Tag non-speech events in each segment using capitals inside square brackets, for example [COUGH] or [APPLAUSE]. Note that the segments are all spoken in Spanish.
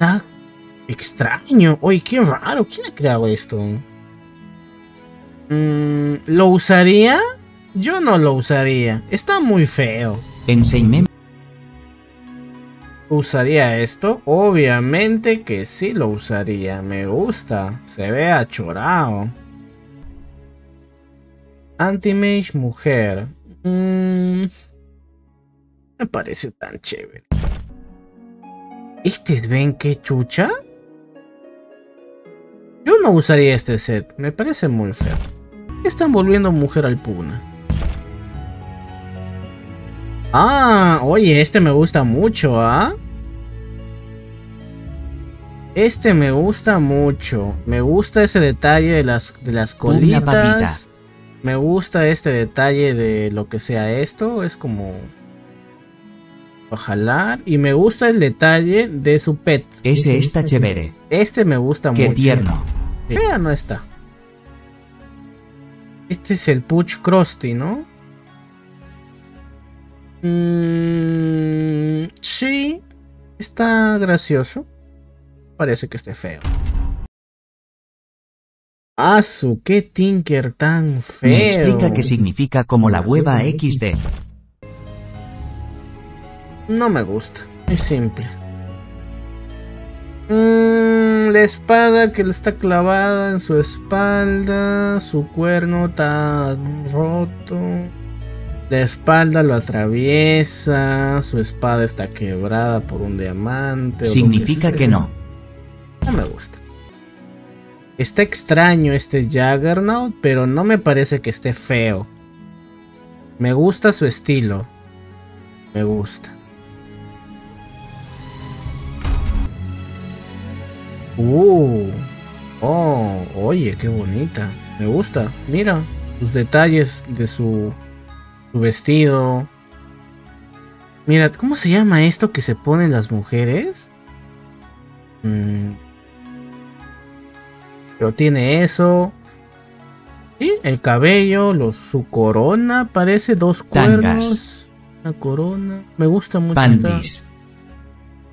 está extraño. Oye, qué raro. ¿Quién ha creado esto? Mm, ¿Lo usaría? Yo no lo usaría. Está muy feo. Enséñame. ¿Usaría esto? Obviamente que sí lo usaría. Me gusta. Se ve achorado. Anti-Mage mujer. Mm, me parece tan chévere. ¿Este ven qué chucha? Yo no usaría este set. Me parece muy feo. Están volviendo mujer al Pugna. Ah, oye, este me gusta mucho, ¿ah? Este me gusta mucho. Me gusta ese detalle de las, de las colitas. Me gusta este detalle de lo que sea esto. Es como... Jalar. Y me gusta el detalle de su pet. Ese está chévere. Este me gusta Qué mucho. tierno. Vea, no está. Este es el Puch Krusty, ¿no? Mm, sí, está gracioso. Parece que esté feo. Asu, qué Tinker tan feo. Me explica qué significa como la hueva XD. No me gusta, es simple. Mm, la espada que le está clavada en su espalda, su cuerno está roto. La espalda lo atraviesa, su espada está quebrada por un diamante. Significa sea. que no. No me gusta. Está extraño este Juggernaut, pero no me parece que esté feo. Me gusta su estilo. Me gusta. Uh. Oh, oye, qué bonita. Me gusta. Mira, sus detalles de su, su vestido. Mira, ¿cómo se llama esto que se ponen las mujeres? Mm. Pero tiene eso. Sí, el cabello, los, su corona, parece dos Tangas. cuernos. Una corona. Me gusta mucho. esta- Panties.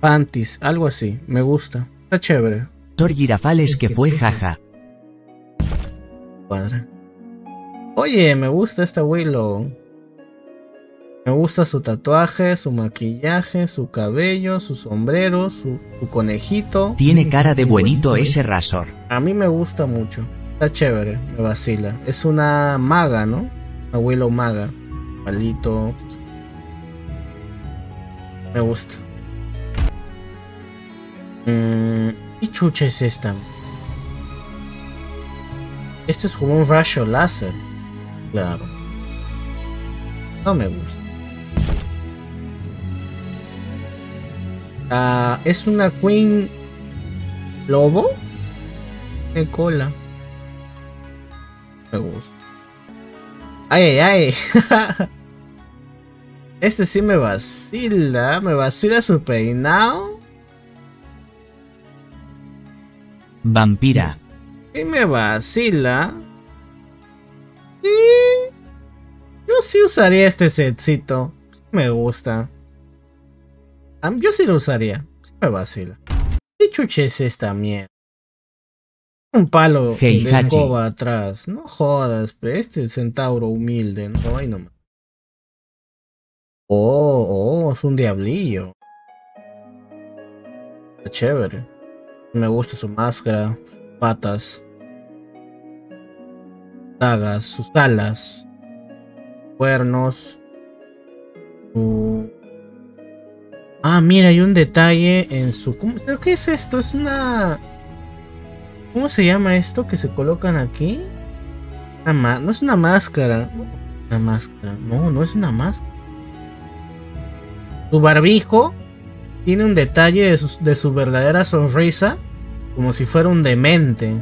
Panties, algo así. Me gusta. Está chévere. Thor Girafales que fue jaja. Cuadra. Oye, me gusta esta Willow. Me gusta su tatuaje, su maquillaje, su cabello, su sombrero, su, su conejito. Tiene cara de buenito ese rasor. A mí me gusta mucho. Está chévere, me vacila. Es una maga, ¿no? Una Willow maga. Palito. Me gusta. Mm, ¿Qué chucha es esta? Esto es como un rayo láser. Claro. No me gusta. Ah, es una Queen Lobo. De cola. Me gusta. Ay, ay, ay. [LAUGHS] Este sí me vacila. Me vacila su peinado. Vampira. Y me vacila. Sí. Yo sí usaría este setcito. Me gusta. Yo sí lo usaría. Sí me vacila. ¿Qué chuche es esta mierda? Un palo de escoba atrás. No jodas, pero este es centauro humilde. No, ay nomás. Oh, oh, es un diablillo. Está chévere. Me gusta su máscara, sus patas, dagas, sus alas, cuernos. su- Ah, mira, hay un detalle en su. ¿cómo- ¿pero ¿Qué es esto? Es una. ¿Cómo se llama esto que se colocan aquí? No es una máscara. Una máscara. No, no es una máscara. Su barbijo tiene un detalle de su, de su verdadera sonrisa. Como si fuera un demente.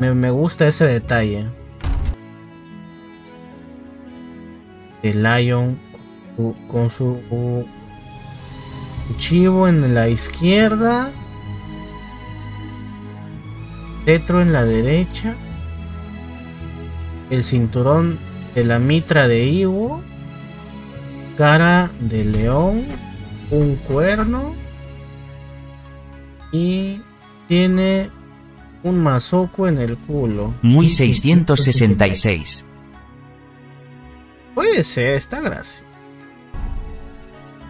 Me, gusta ese detalle. El Lion con su, con chivo en la izquierda. Tetro en la derecha. El cinturón de la mitra de Iwo. Cara de león. Un cuerno. Y tiene un mazoco en el culo. Muy 666. Puede ser, está gracioso.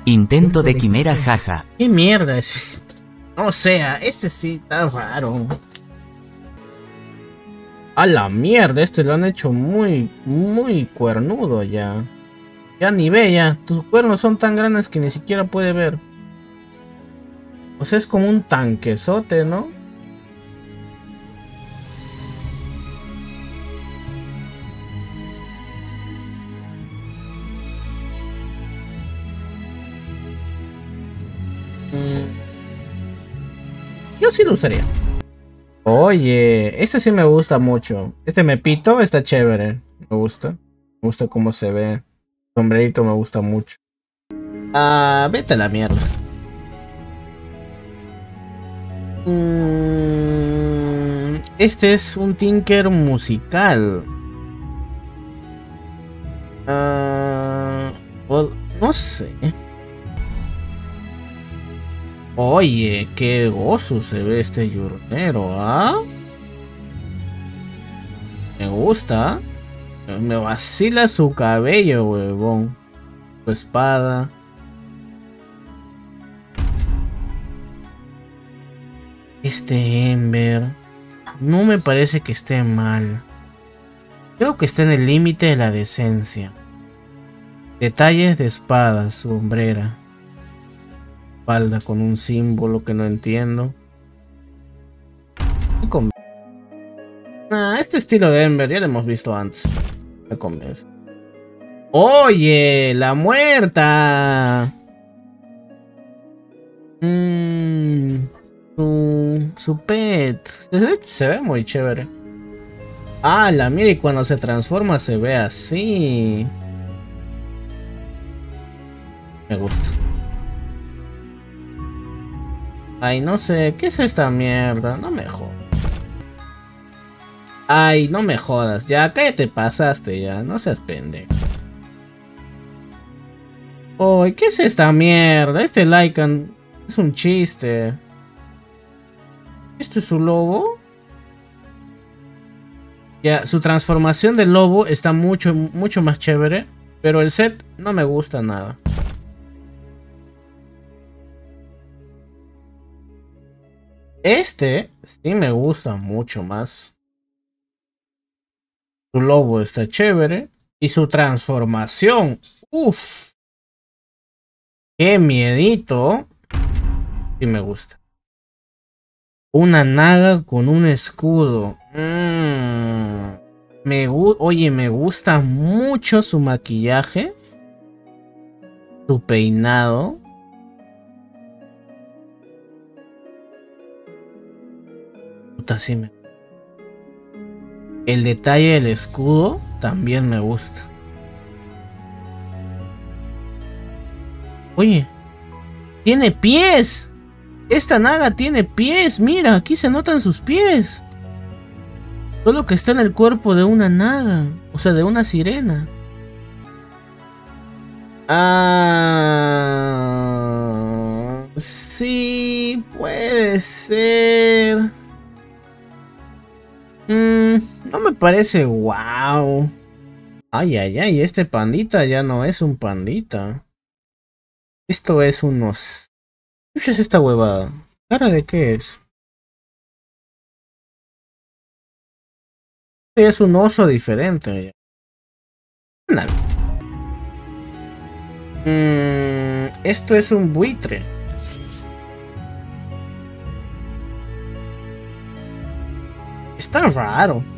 Intento de quimera jaja. ¿Qué mierda es esto? O sea, este sí está raro. A la mierda, este lo han hecho muy, muy cuernudo ya. Ya ni ve ya, tus cuernos son tan grandes que ni siquiera puede ver. Sea, es como un tanquesote, ¿no? Mm. Yo sí lo usaría. Oye, este sí me gusta mucho. Este me pito, está chévere. Me gusta. Me gusta cómo se ve. Sombrerito me gusta mucho. Ah, vete a la mierda. Mm, este es un Tinker musical. Ah, no sé. Oye, qué gozo se ve este yurnero, ¿ah? Me gusta. Me vacila su cabello, huevón. Su espada. Este Ember. No me parece que esté mal. Creo que está en el límite de la decencia. Detalles de espada, su hombrera con un símbolo que no entiendo. Este estilo de Ember ya lo hemos visto antes. Me convence. Oye, la muerta. Mmm. su, su pet. Se, se, ve muy chévere. Ah, la mira y cuando se transforma se ve así. Me gusta. Ay, no sé, ¿qué es esta mierda? No me jodas. Ay, no me jodas, ya cállate pasaste ya, no seas pendejo. Ay, ¿qué es esta mierda? Este Lycan es un chiste. ¿Esto es su lobo? Ya, su transformación de lobo está mucho, mucho más chévere. Pero el set no me gusta nada. Este sí me gusta mucho más. Su lobo está chévere. Y su transformación. Uf. Qué miedito. Sí me gusta. Una naga con un escudo. Mm. Me Oye, me gusta mucho su maquillaje. Su peinado. El detalle del escudo también me gusta. Oye, tiene pies. Esta naga tiene pies. Mira, aquí se notan sus pies. Todo lo que está en el cuerpo de una naga. O sea, de una sirena. Ah, sí, puede ser. Me parece wow. Ay, ay, ay, este pandita ya no es un pandita. Esto es unos... ¿Qué es esta huevada? ¿Cara de qué es? Este es un oso diferente. Mmm, esto es un buitre. Está raro.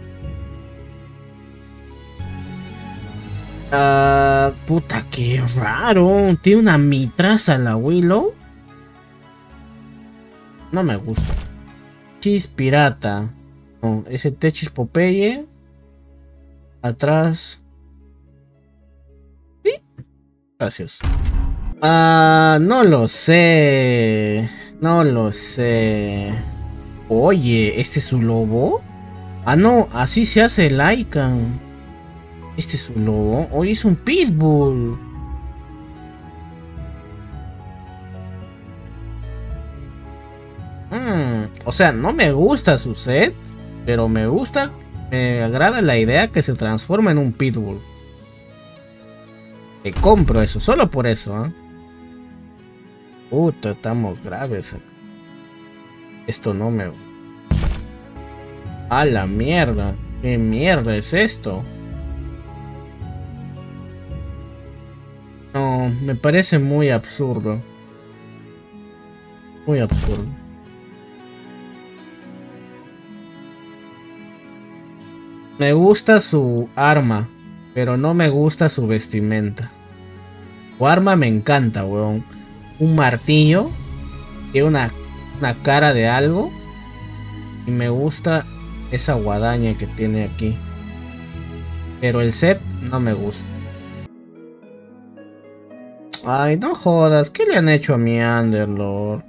Ah, puta, qué raro. Tiene una mitraza la Willow. No me gusta. Chis pirata. No, ese Techis Popeye. Atrás. Sí. Gracias. Ah, no lo sé. No lo sé. Oye, ¿este es su lobo? Ah, no, así se hace el Icon. Este es un lobo. Hoy es un pitbull. Mm, o sea, no me gusta su set, pero me gusta, me agrada la idea que se transforma en un pitbull. Te compro eso, solo por eso, ¿eh? Puta, estamos graves acá. Esto no me... A la mierda. ¿Qué mierda es esto? Me parece muy absurdo. Muy absurdo. Me gusta su arma, pero no me gusta su vestimenta. Su arma me encanta, weón. Un martillo. Tiene una, una cara de algo. Y me gusta esa guadaña que tiene aquí. Pero el set no me gusta. Ay, no jodas. ¿Qué le han hecho a mi Underlord?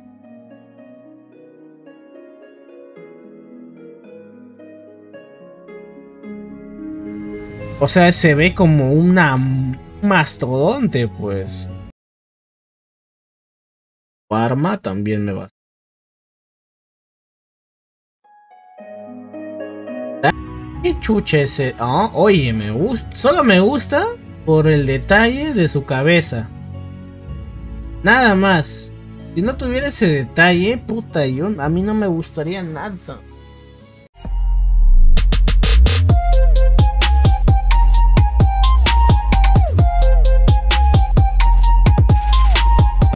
O sea, se ve como una mastodonte, pues. Arma también me va. ¿Qué chuche ese? Ah, oye, me gusta. Solo me gusta por el detalle de su cabeza. Nada más. Si no tuviera ese detalle, puta, yo, a mí no me gustaría nada.